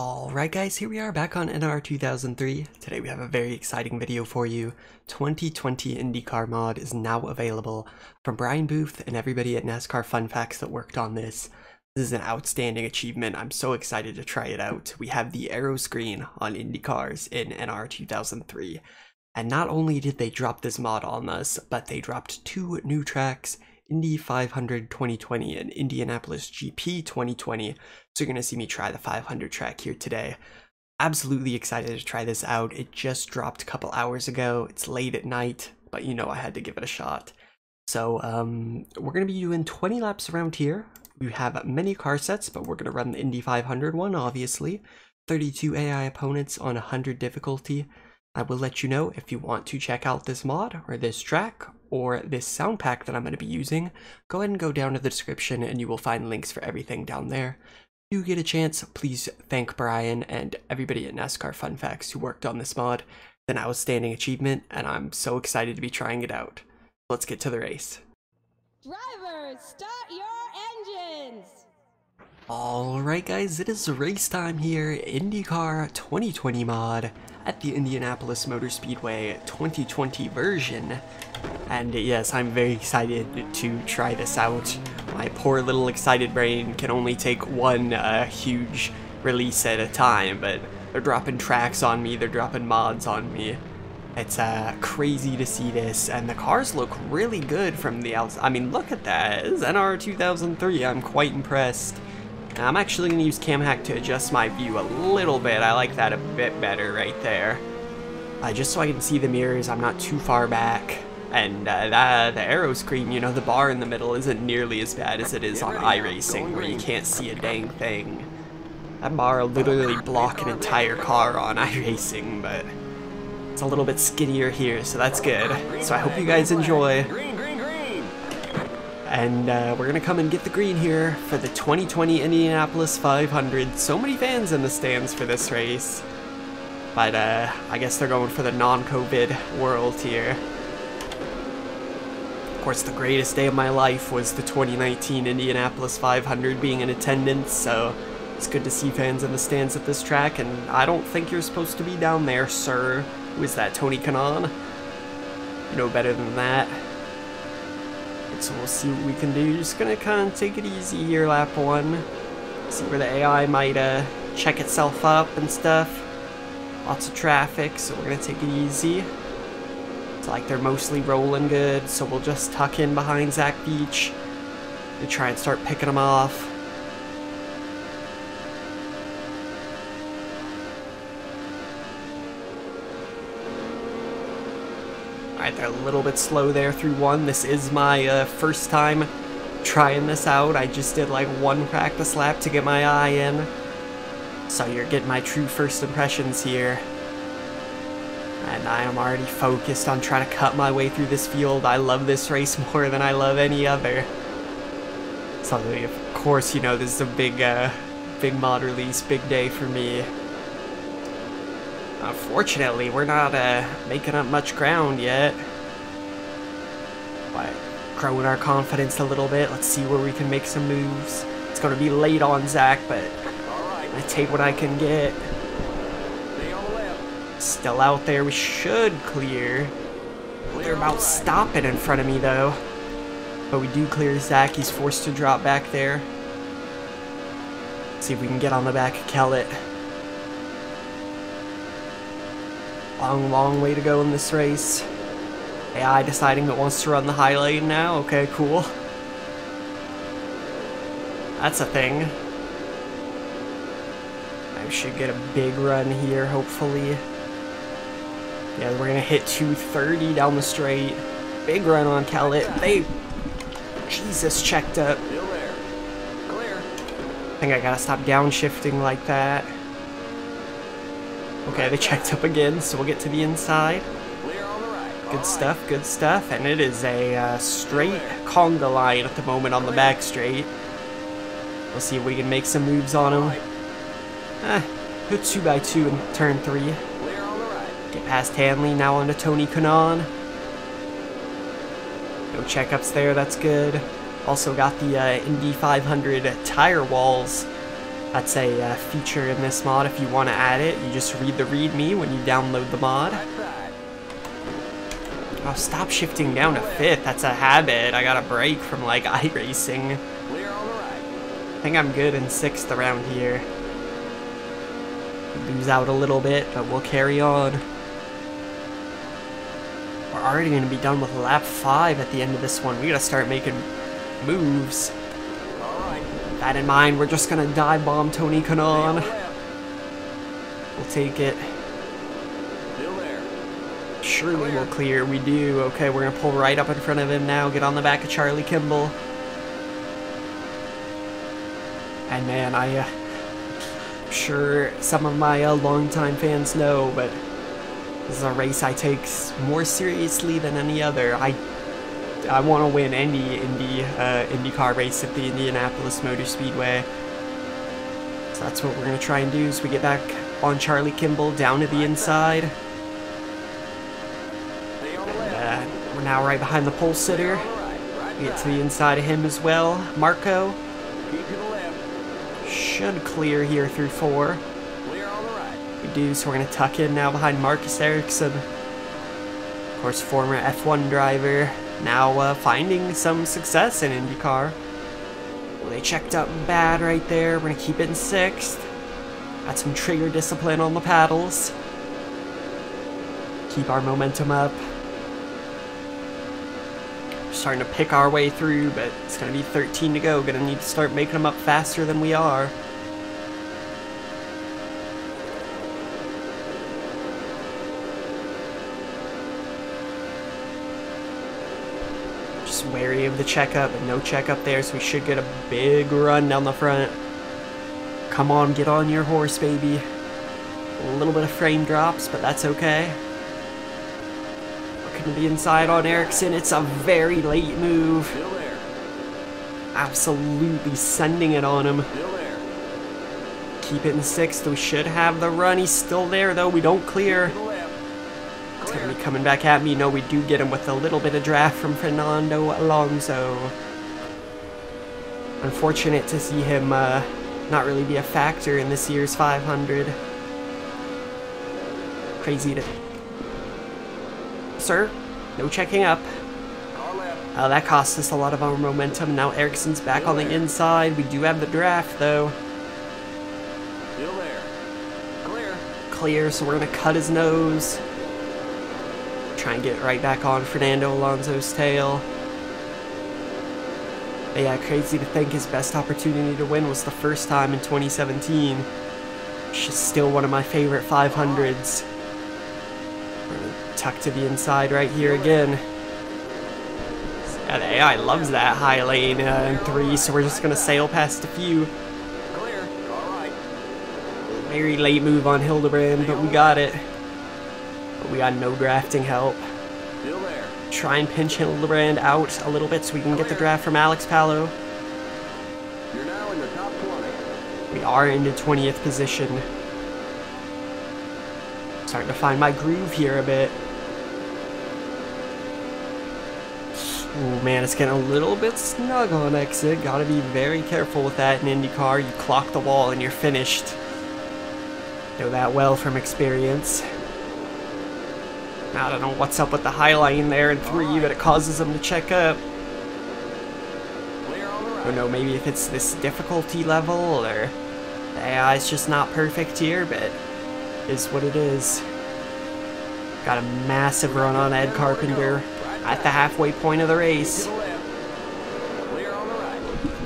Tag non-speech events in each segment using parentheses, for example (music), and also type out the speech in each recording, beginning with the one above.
Alright guys, here we are back on NR 2003. Today we have a very exciting video for you. 2020 IndyCar mod is now available from Brian Booth and everybody at NASCAR Fun Facts that worked on this. This is an outstanding achievement. I'm so excited to try it out. We have the aeroscreen on IndyCars in NR 2003. And not only did they drop this mod on us, but they dropped two new tracks Indy 500 2020 and Indianapolis GP 2020. So you're going to see me try the 500 track here today. Absolutely excited to try this out. It just dropped a couple hours ago. It's late at night, but you know I had to give it a shot. So um, we're going to be doing 20 laps around here. We have many car sets, but we're going to run the Indy 500 one, obviously. 32 AI opponents on 100 difficulty. I will let you know if you want to check out this mod or this track or this sound pack that I'm going to be using, go ahead and go down to the description and you will find links for everything down there. If you get a chance, please thank Brian and everybody at NASCAR Fun Facts who worked on this mod. It's an outstanding achievement and I'm so excited to be trying it out. Let's get to the race. Drivers, start your engines! Alright guys, it is race time here, IndyCar 2020 mod at the Indianapolis Motor Speedway 2020 version. And yes, I'm very excited to try this out. My poor little excited brain can only take one uh, huge release at a time, but they're dropping tracks on me, they're dropping mods on me. It's uh, crazy to see this, and the cars look really good from the outside. I mean, look at that. This is NR 2003. I'm quite impressed. I'm actually going to use Cam Hack to adjust my view a little bit. I like that a bit better right there. Uh, just so I can see the mirrors, I'm not too far back. And uh, that, the aeroscreen, you know, the bar in the middle isn't nearly as bad as it is on iRacing, where you can't see a dang thing. That bar will literally block an entire car on (laughs) iRacing, but it's a little bit skinnier here, so that's good. So I hope you guys enjoy. And uh, we're gonna come and get the green here for the 2020 Indianapolis 500. So many fans in the stands for this race. But uh, I guess they're going for the non-COVID world here. Of course, the greatest day of my life was the 2019 Indianapolis 500 being in attendance, so it's good to see fans in the stands at this track, and I don't think you're supposed to be down there, sir. Who is that, Tony? You know better than that. So we'll see what we can do. Just gonna kind of take it easy here, lap one. See where the AI might uh, check itself up and stuff. Lots of traffic, so we're gonna take it easy. It's like they're mostly rolling good, so we'll just tuck in behind Zach Veach and try and start picking them off. Alright, they're a little bit slow there through one. This is my uh, first time trying this out. I just did like one practice lap to get my eye in. So you're getting my true first impressions here. And I am already focused on trying to cut my way through this field. I love this race (laughs) more than I love any other. So of course, you know, this is a big, uh, big mod release, big day for me. Unfortunately, we're not uh, making up much ground yet. But growing our confidence a little bit. Let's see where we can make some moves. It's going to be late on Zach, but I take what I can get. Still out there. We should clear. They're about stopping in front of me, though. But we do clear Zach. He's forced to drop back there. See if we can get on the back of Kellett. Long, long way to go in this race. AI deciding it wants to run the high lane now? Okay, cool. That's a thing. I should get a big run here, hopefully. Yeah, we're gonna hit 230 down the straight. Big run on Kellett. They... Jesus, checked up. I think I gotta stop downshifting like that. Okay, they checked up again, so we'll get to the inside. Good stuff, good stuff. And it is a uh, straight conga line at the moment on the back straight. We'll see if we can make some moves on him. Eh, good 2 by 2 in turn 3. Get past Hanley, now onto Tony Kanaan. No checkups there, that's good. Also got the uh, Indy 500 tire walls That's a uh, feature in this mod. If you want to add it, you just read the README when you download the mod. Oh, stop shifting down to fifth. That's a habit. I got a break from like (laughs) iRacing. I think I'm good in sixth around here. Lose out a little bit, but we'll carry on. We're already going to be done with lap five at the end of this one. We got to start making moves. That in mind, we're just to dive bomb Tony Kanaan. We'll take it. Surely we'll clear. We do. Okay, we're to pull right up in front of him now. Get on the back of Charlie Kimball. And man, I, uh, am sure some of my uh, longtime fans know, but this is a race I take more seriously than any other. I I want to win any Indy uh, IndyCar race at the Indianapolis Motor Speedway. So that's what we're gonna try and do. As we get back on Charlie Kimball down to the inside. And, uh, we're now right behind the pole sitter. We get to the inside of him as well. Marco should clear here through four. We do, so we're going to tuck in now behind Marcus Ericsson. Of course, former F1 driver, now uh, finding some success in IndyCar. Well, they checked up bad right there. We're to keep it in sixth. Got some trigger discipline on the paddles. Keep our momentum up. starting to pick our way through, but it's to be 13 to go. To need to start making them up faster than we are. Just wary of the checkup, and no checkup there, so we should get a big run down the front. Come on, get on your horse, baby. A little bit of frame drops, but that's okay. Looking to the inside on Ericsson. It's a very late move. Absolutely sending it on him. Keep it in sixth. We should have the run. He's still there, though. We don't clear. Coming back at me. No, we do get him with a little bit of draft from Fernando Alonso. Unfortunate to see him uh, not really be a factor in this year's 500. Crazy to... Sir, no checking up. Uh, that cost us a lot of our momentum. Now Ericsson's back on the inside. We do have the draft, though. Still there. Clear. Clear, so we're going to cut his nose. Try and get right back on Fernando Alonso's tail. But yeah, crazy to think his best opportunity to win was the first time in 2017. Which is still one of my favorite 500s. Tuck to the inside right here again. Yeah, the AI loves that high lane uh, in 3, so we're just to sail past a few. Very late move on Hildebrand, but we got it. But we got no drafting help. Try and pinch Hildebrand out a little bit so we can get the draft from Alex Palou. We are in the top 20. We are into 20th position. Starting to find my groove here a bit. Oh man, it's getting a little bit snug on exit. Gotta be very careful with that in IndyCar. You clock the wall and you're finished. Know that well from experience. I don't know what's up with the high line there in three, but it causes them to check up. I don't know, maybe if it's this difficulty level or AI is just not perfect here, but is what it is. Got a massive run on Ed Carpenter at the halfway point of the race.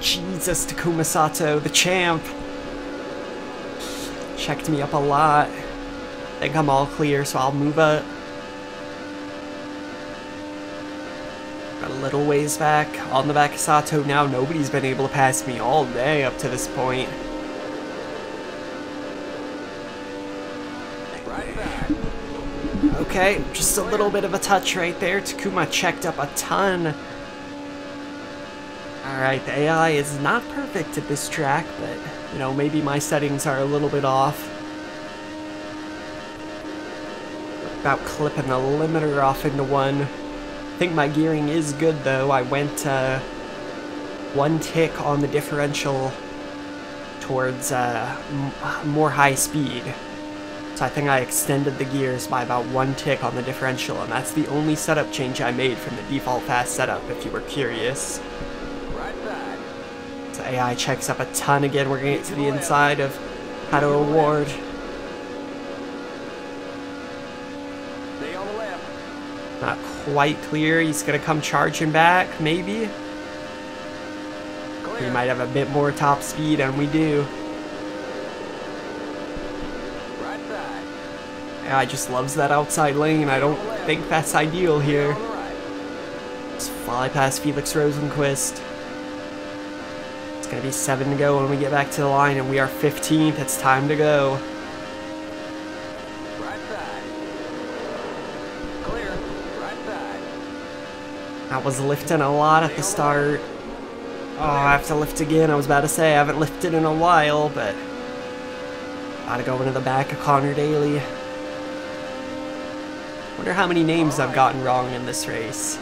Jesus, Takuma Sato, the champ. Checked me up a lot. I think I'm all clear, so I'll move up. Got a little ways back. On the back of Sato now. Nobody's been able to pass me all day up to this point. Okay, just a little bit of a touch right there. Takuma checked up a ton. Alright, the AI is not perfect at this track, but, you know, maybe my settings are a little bit off. About clipping the limiter off into one. I think my gearing is good, though. I went, uh, one tick on the differential towards uh, more high speed. So I think I extended the gears by about one tick on the differential, and that's the only setup change I made from the default fast setup, if you were curious. Right side. So AI checks up a ton again. We're gonna get to the inside of how to award. Stay on the left. Quite clear. He's gonna come charging back, maybe. He might have a bit more top speed, and we do. Right side. Just loves that outside lane. I don't think that's ideal here. Let's fly past Felix Rosenqvist. It's gonna be seven to go when we get back to the line, and we are 15th. It's time to go. I was lifting a lot at the start. Oh, I have to lift again. I was about to say I haven't lifted in a while, but gotta go into the back of Conor Daly. Wonder how many names I've gotten wrong in this race.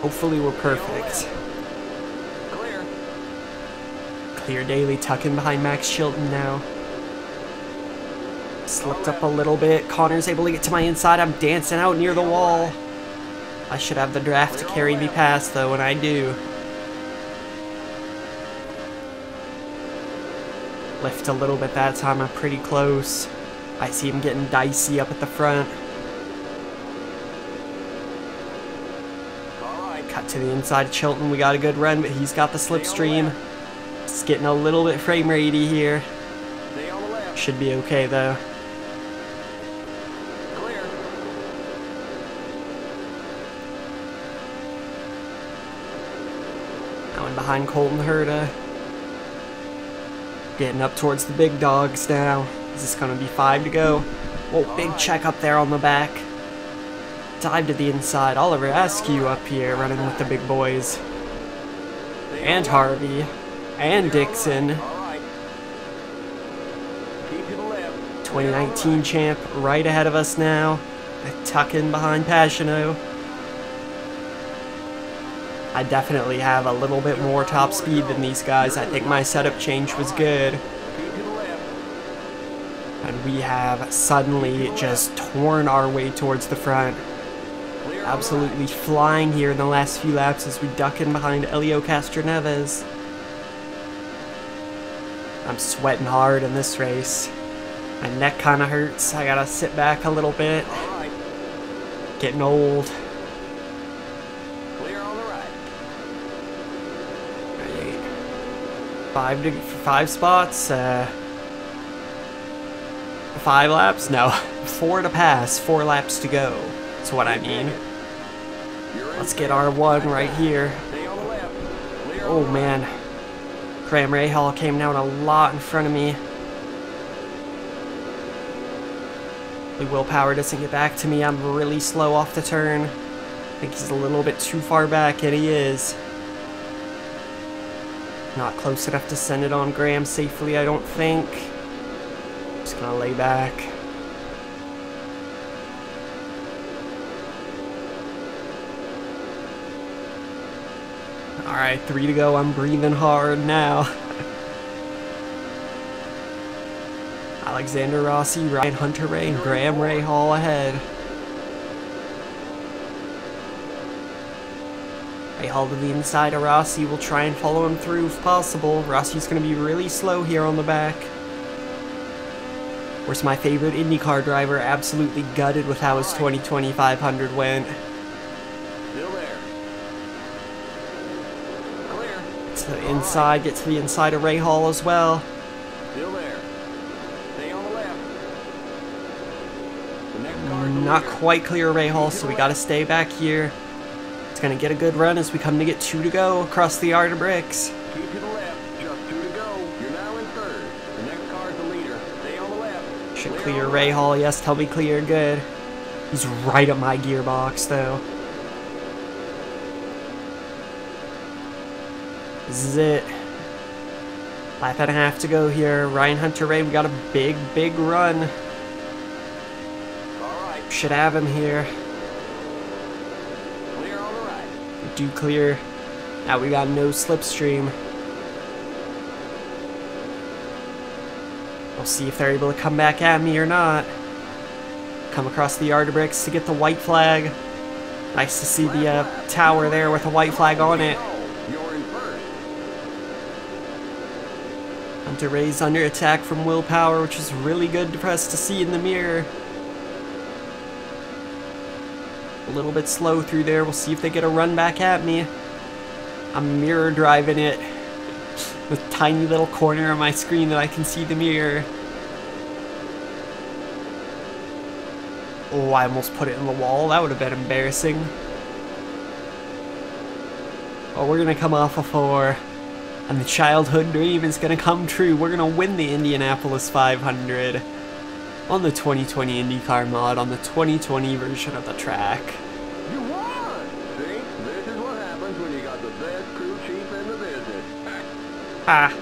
Hopefully we're perfect. Clear. Clear Daly tucking behind Max Chilton now. Slipped up a little bit. Conor's able to get to my inside. I'm dancing out near the wall. I should have the draft to carry me past though, and I do. Lift a little bit that time. I'm pretty close. I see him getting dicey up at the front. Cut to the inside of Chilton. We got a good run, but he's got the slipstream. It's getting a little bit frame ratey here. Should be okay though. Behind Colton Herta. Getting up towards the big dogs now. Is this gonna be five to go? Oh, big check up there on the back. Dive to the inside. Oliver Askew up here running with the big boys. And. Harvey. And Dixon. All right. Keep to the left. 2019 champ right ahead of us now. Tuck in behind Pagenaud. I definitely have a little bit more top speed than these guys. I think my setup change was good. And we have suddenly just torn our way towards the front. Absolutely flying here in the last few laps as we duck in behind Helio Castroneves. I'm sweating hard in this race. My neck kind of hurts. I gotta sit back a little bit. Getting old. Five five spots. Uh, five laps? No, (laughs) four to pass. Four laps to go. That's what I mean. Let's get our one right here. Oh man, Graham Rahal came down a lot in front of me. The Will Power doesn't get back to me. I'm really slow off the turn. I think he's a little bit too far back, and he is. Not close enough to send it on Graham safely, I don't think. Just gonna lay back. Alright, three to go. I'm breathing hard now. (laughs) Alexander Rossi, Ryan Hunter-Reay, and Graham Rahal ahead. Rahal to the inside of Rossi. We'll try and follow him through if possible. Rossi's going to be really slow here on the back. Where's my favorite IndyCar driver? Absolutely gutted with how his 2020 500 went. Still there. Clear. To the inside, get to the inside of Rahal as well. Still there. Stay on the left. The next car Not quite clear Rahal, so we gotta stay back here. It's gonna get a good run as we come to get two to go across the yard of bricks. Keep to the left. Just two to go. You're now in third. The next car is the leader. Stay on the left. Should clear Ray. Hall. Yes, tell me clear. Good. He's right at my gearbox, though. This is it. Lap and a half to go here. Ryan Hunter-Reay, we got a big, big run. Right. Should have him here. Do clear. Now we got no slipstream. We'll see if they're able to come back at me or not. Come across the yard bricks to get the white flag. Nice to see the uh, tower there with a white flag on it. Hunter-Reay's under attack from Will Power, which is really good to press to see in the mirror. A little bit slow through there. We'll see if they get a run back at me. I'm mirror driving it. The tiny little corner of my screen that I can see the mirror. Oh, I almost put it in the wall. That would have been embarrassing. Oh, we're gonna come off a four. And the childhood dream is gonna come true. We're gonna win the Indianapolis 500 on the 2020 IndyCar mod on the 2020 version of the track. You won! See? This is what happens when you got the best crew chief in the business. Ah.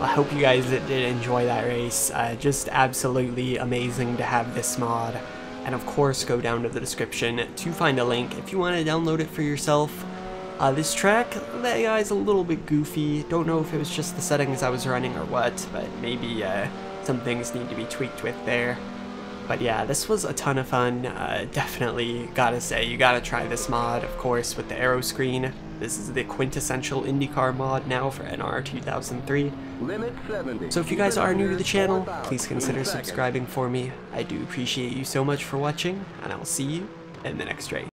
I hope you guys did enjoy that race. Uh, just absolutely amazing to have this mod. And of course, go down to the description to find a link if you want to download it for yourself. Uh, this track, the AI is a little bit goofy. Don't know if it was just the settings I was running or what, but maybe uh, some things need to be tweaked with there. But yeah, this was a ton of fun. Uh, definitely gotta say, you gotta try this mod, of course, with the aeroscreen. This is the quintessential IndyCar mod now for NR 2003. So if you guys are new to the channel, please consider subscribing for me. I do appreciate you so much for watching, and I'll see you in the next race.